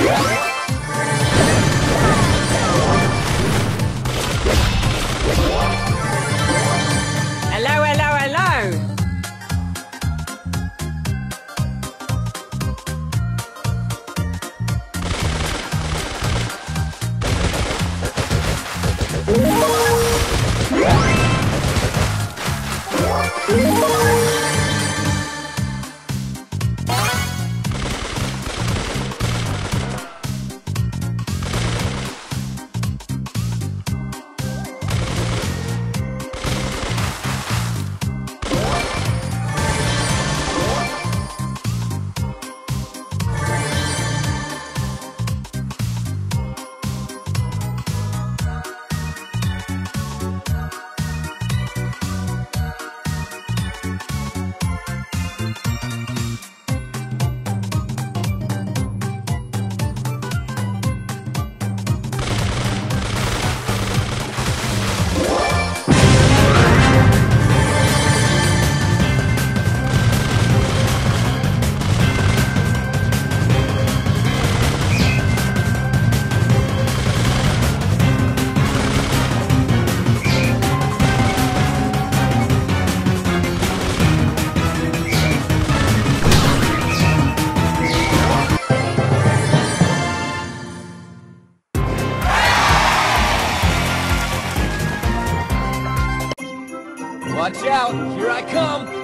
Hello, hello, hello! Whoa! Watch out, here I come!